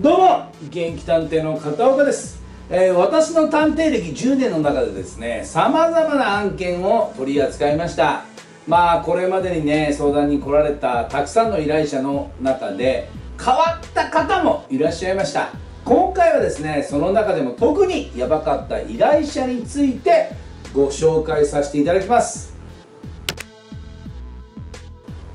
どうも元気探偵の片岡です、えー、私の探偵歴10年の中でですねさまざまな案件を取り扱いました。まあこれまでにね相談に来られたたくさんの依頼者の中で変わった方もいらっしゃいました。今回はですねその中でも特にヤバかった依頼者についてご紹介させていただきます。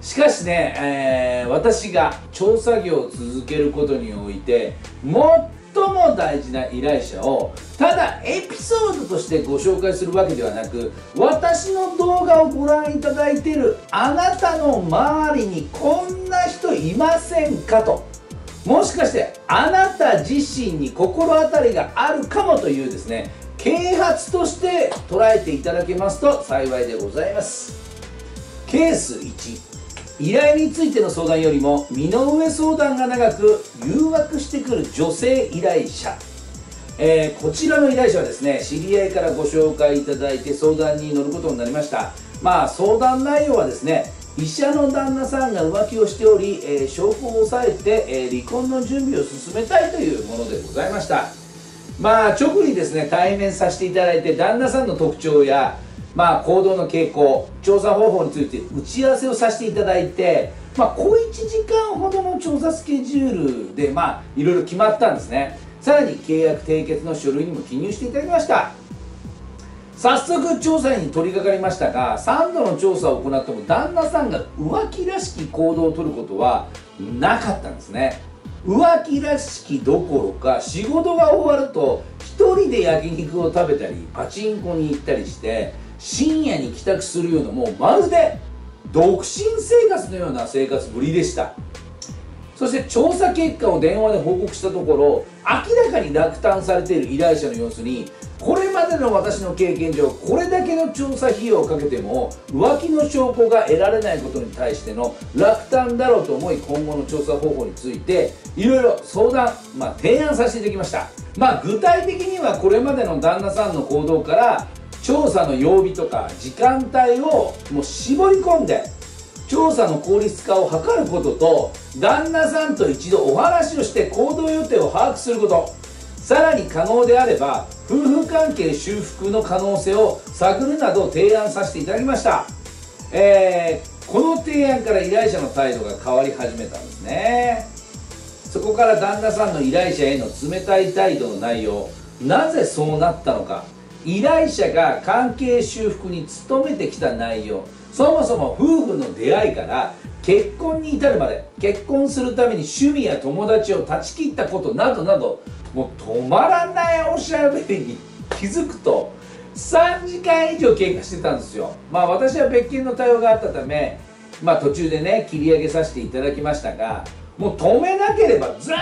しかしね、えー、私が調査業を続けることにおいて最も大事な依頼者をただエピソードとしてご紹介するわけではなく私の動画をご覧いただいているあなたの周りにこんな人いませんかと。もしかしてあなた自身に心当たりがあるかもというですね啓発として捉えていただけますと幸いでございます。ケース1依頼についての相談よりも身の上相談が長く誘惑してくる女性依頼者。えー、こちらの依頼者はですね知り合いからご紹介いただいて相談に乗ることになりました。まあ相談内容はですね医者の旦那さんが浮気をしており、えー、証拠を抑えて、えー、離婚の準備を進めたいというものでございました。まあ直にですね対面させていただいて旦那さんの特徴やまあ、行動の傾向調査方法について打ち合わせをさせていただいて、まあ、小1時間ほどの調査スケジュールで、まあ、いろいろ決まったんですね。さらに契約締結の書類にも記入していただきました。早速調査に取り掛かりましたが3度の調査を行っても旦那さんが浮気らしき行動をとることはなかったんですね。浮気らしきどころか仕事が終わると1人で焼肉を食べたりパチンコに行ったりして深夜に帰宅するようなもうまるで独身生活のような生活ぶりでした。そして調査結果を電話で報告したところ明らかに落胆されている依頼者の様子にこれまでの私の経験上これだけの調査費用をかけても浮気の証拠が得られないことに対しての落胆だろうと思い今後の調査方法についていろいろ相談、まあ、提案させていただきました。まあ具体的にはこれまでの旦那さんの行動から調査の曜日とか時間帯をもう絞り込んで調査の効率化を図ることと旦那さんと一度お話をして行動予定を把握すること。さらに可能であれば夫婦関係修復の可能性を探るなど提案させていただきました、えー、この提案から依頼者の態度が変わり始めたんですね。そこから旦那さんの依頼者への冷たい態度の内容なぜそうなったのか。依頼者が関係修復に努めてきた内容。そもそも夫婦の出会いから結婚に至るまで結婚するために趣味や友達を断ち切ったことなどなどもう止まらないおしゃべりに 気づくと3時間以上経過してたんですよ。まあ私は別件の対応があったためまあ途中でね切り上げさせていただきましたがもう止めなければずっ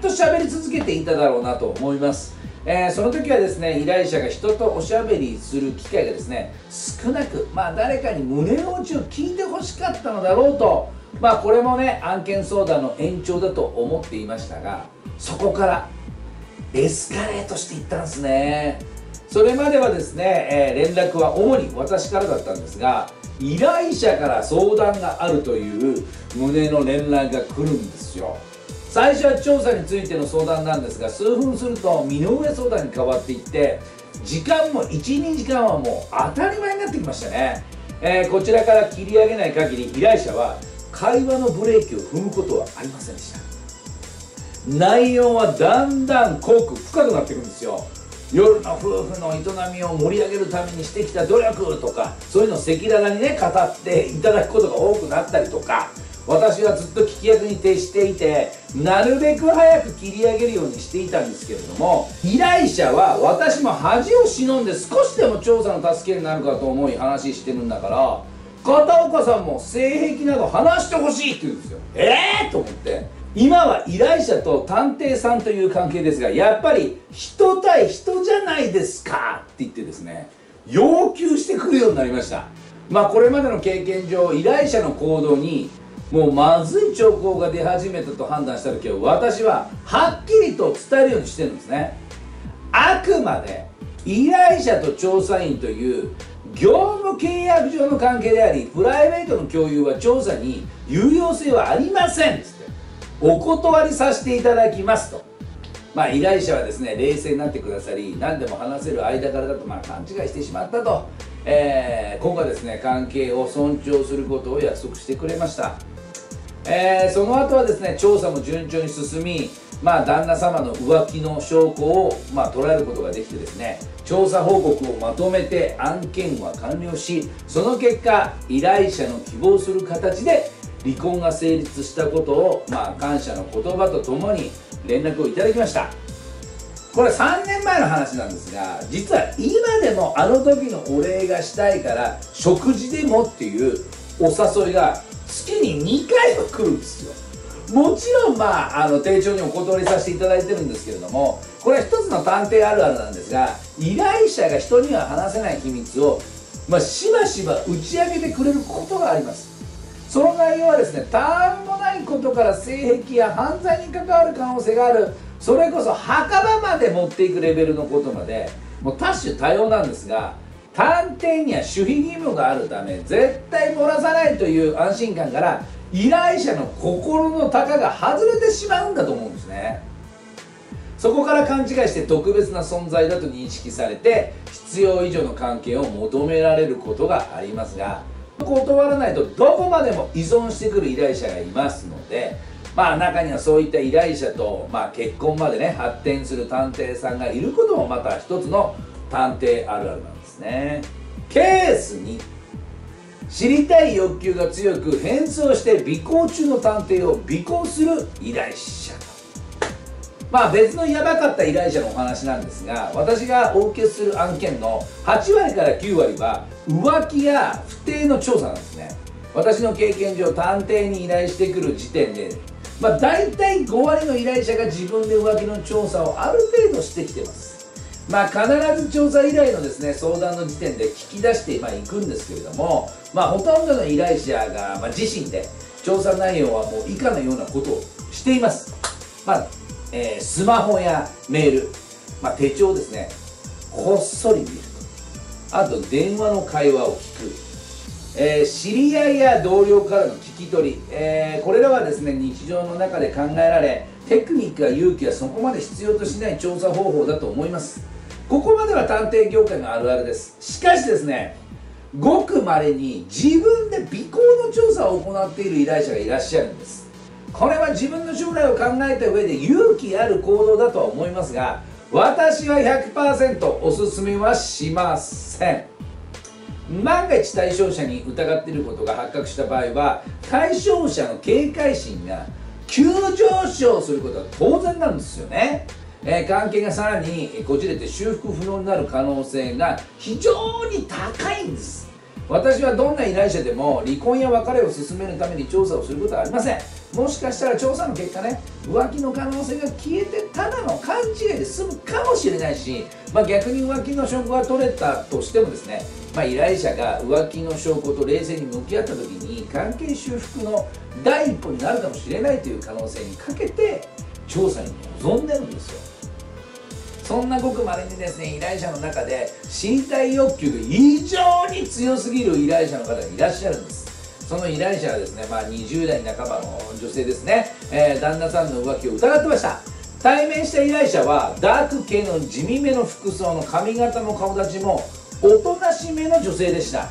と喋り続けていただろうなと思います。えー、その時はですね依頼者が人とおしゃべりする機会がですね少なく、まあ、誰かに胸の内を聞いてほしかったのだろうと、まあ、これもね案件相談の延長だと思っていましたがそこからエスカレートしていったんですね。それまではですね、えー、連絡は主に私からだったんですが依頼者から相談があるという旨の連絡が来るんですよ。最初は調査についての相談なんですが数分すると身の上相談に変わっていって時間も12時間はもう当たり前になってきましたね、えー、こちらから切り上げない限り依頼者は会話のブレーキを踏むことはありませんでした。内容はだんだん濃く深くなっていくんですよ。夜の夫婦の営みを盛り上げるためにしてきた努力とかそういうのを赤裸々にね語っていただくことが多くなったりとか私はずっと聞き役に徹していてなるべく早く切り上げるようにしていたんですけれども依頼者は私も恥を忍んで少しでも調査の助けになるかと思い話してるんだから片岡さんも性癖など話してほしいって言うんですよ。ええー、と思って。今は依頼者と探偵さんという関係ですがやっぱり人対人じゃないですか！って言ってですね要求してくるようになりました。まあこれまでの経験上依頼者の行動にもうまずい兆候が出始めたと判断した時は私ははっきりと伝えるようにしてるんですね。あくまで依頼者と調査員という業務契約上の関係でありプライベートの共有は調査に有用性はありませんっつってお断りさせていただきますと。まあ依頼者はですね冷静になってくださり何でも話せる間柄だとまあ勘違いしてしまったと、えー、今後はですね関係を尊重することを約束してくれました。えー、その後はですね調査も順調に進みまあ旦那様の浮気の証拠を、まあ、捉えることができてですね調査報告をまとめて案件は完了しその結果依頼者の希望する形で離婚が成立したことを、まあ、感謝の言葉とともに連絡をいただきました。これ3年前の話なんですが実は今でもあの時のお礼がしたいから食事でもっていうお誘いが月に2回は来るんですよ。もちろんまああの丁重にお断りさせていただいてるんですけれどもこれは一つの探偵あるあるなんですが依頼者が人には話せない秘密を、まあ、しばしば打ち明けてくれることがあります。その内容はですねたわもないことから性癖や犯罪に関わる可能性がある。それこそ墓場まで持っていくレベルのことまでもう多種多様なんですが探偵には守秘義務があるため絶対漏らさないという安心感から依頼者の心の高が外れてしまうんだと思うんですね。そこから勘違いして特別な存在だと認識されて必要以上の関係を求められることがありますが断らないとどこまでも依存してくる依頼者がいますのでまあ中にはそういった依頼者と、まあ、結婚までね発展する探偵さんがいることもまた一つの探偵あるあるなんですね。ケース2知りたい欲求が強く変装して尾行中の探偵を尾行する依頼者まあ別のやばかった依頼者のお話なんですが私がお受けする案件の8割から9割は浮気や不定の調査なんですね。私の経験上探偵に依頼してくる時点でまあ大体5割の依頼者が自分で浮気の調査をある程度してきてます。まあ、必ず調査依頼のですね相談の時点で聞き出していくんですけれども、まあ、ほとんどの依頼者が、ま、自身で調査内容はもう以下のようなことをしています、まあえー、スマホやメール、ま、手帳ですね。こっそり見る。とあと電話の会話を聞く。えー、知り合いや同僚からの聞き取り、えー、これらはですね日常の中で考えられテクニックや勇気はそこまで必要としない調査方法だと思います。ここまでは探偵業界のあるあるです。しかしですねごくまれに自分で尾行の調査を行っている依頼者がいらっしゃるんです。これは自分の将来を考えた上で勇気ある行動だとは思いますが私は100%おすすめはしません。万が一対象者に疑っていることが発覚した場合は対象者の警戒心が急上昇することは当然なんですよね。えー、関係がさらにこじれて修復不能になる可能性が非常に高いんです。私はどんな依頼者でも離婚や別れを進めるために調査をすることはありません。もしかしたら調査の結果ね浮気の可能性が消えてただの勘違いで済むかもしれないし、まあ、逆に浮気の証拠が取れたとしてもですね、まあ、依頼者が浮気の証拠と冷静に向き合った時に関係修復の第一歩になるかもしれないという可能性にかけて調査に臨んでるんですよ。そんなごくまれにですね依頼者の中で身体欲求が異常に強すぎる依頼者の方がいらっしゃるんです。その依頼者はですね、まあ、20代半ばの女性ですね、えー、旦那さんの浮気を疑ってました。対面した依頼者はダーク系の地味めの服装の髪型の顔立ちもおとなしめの女性でした。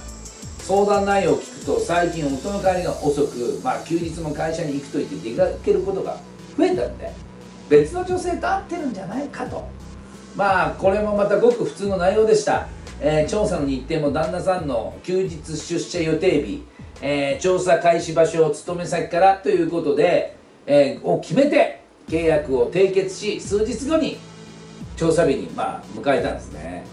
相談内容を聞くと最近夫の帰りが遅く、まあ、休日も会社に行くと言って出かけることが増えたんで別の女性と会ってるんじゃないかと。まあこれもまたごく普通の内容でした、えー、調査の日程も旦那さんの休日出社予定日、えー、調査開始場所を勤め先からということで、えー、を決めて契約を締結し数日後に調査日に、まあ、迎えたんですね。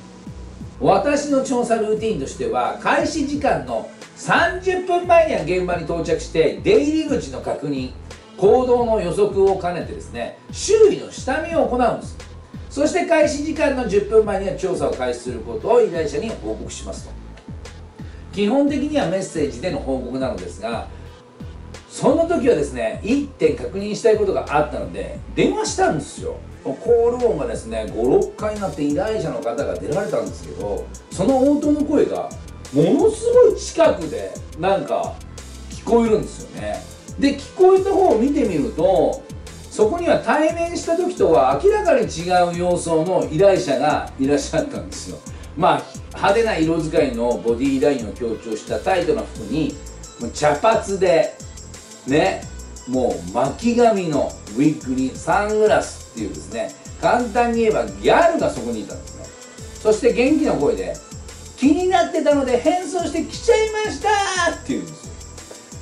私の調査ルーティンとしては開始時間の30分前には現場に到着して出入り口の確認行動の予測を兼ねてですね周囲の下見を行うんです。そして開始時間の10分前には調査を開始することを依頼者に報告しますと。基本的にはメッセージでの報告なのですがその時はですね1点確認したいことがあったので電話したんですよ。コール音がですね56回になって依頼者の方が出られたんですけどその応答の声がものすごい近くでなんか聞こえるんですよね。で聞こえた方を見てみるとそこには対面した時とは明らかに違う様相の依頼者がいらっしゃったんですよ。まあ派手な色使いのボディラインを強調したタイトな服に茶髪でねもう巻き髪のウィッグにサングラスっていうですね簡単に言えばギャルがそこにいたんですね。そして元気な声で気になってたので変装して来ちゃいましたって言うんです。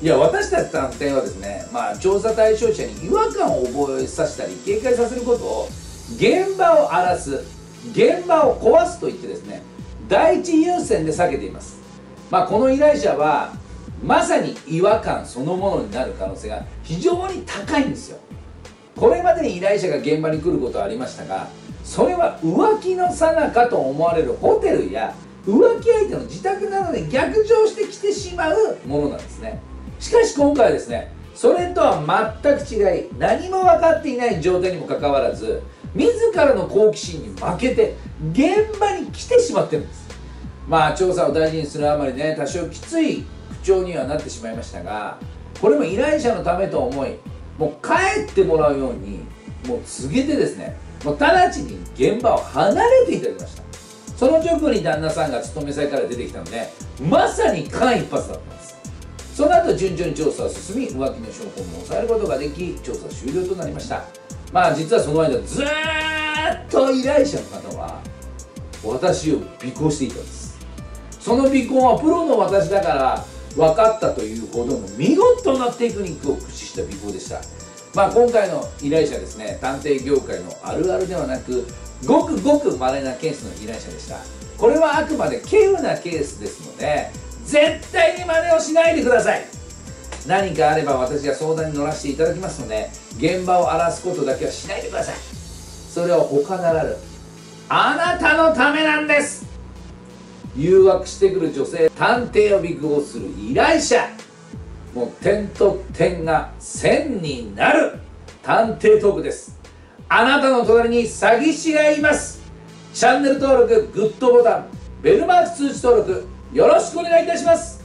いや私たち探偵はですね、まあ、調査対象者に違和感を覚えさせたり警戒させることを現場を荒らす現場を壊すと言ってですね第一優先で避けています、まあ、この依頼者はまさに違和感そのものになる可能性が非常に高いんですよ。これまでに依頼者が現場に来ることはありましたがそれは浮気のさなかと思われるホテルや浮気相手の自宅などで逆上してきてしまうものなんですね。しかし今回はですねそれとは全く違い何も分かっていない状態にもかかわらず自らの好奇心に負けて現場に来てしまってるんです。まあ調査を大事にするあまりね多少きつい口調にはなってしまいましたがこれも依頼者のためと思いもう帰ってもらうようにもう告げてですねもう直ちに現場を離れていただきました。その直後に旦那さんが勤め先から出てきたのでまさに間一髪だったんです。その後順調に調査は進み浮気の証拠も抑えることができ調査終了となりました。まあ実はその間ずーっと依頼者の方は私を尾行していたんです。その尾行はプロの私だから分かったというほどの見事なテクニックを駆使した尾行でした。まあ今回の依頼者ですね探偵業界のあるあるではなくごくごく稀なケースの依頼者でした。これはあくまで稀有なケースですので絶対に真似をしないでください。何かあれば私が相談に乗らせていただきますので現場を荒らすことだけはしないでください。それは他ならぬあなたのためなんです。誘惑してくる女性探偵を尾行する依頼者。もう点と点が線になる。探偵トークです。あなたの隣に詐欺師がいます。チャンネル登録グッドボタンベルマーク通知登録よろしくお願いいたします。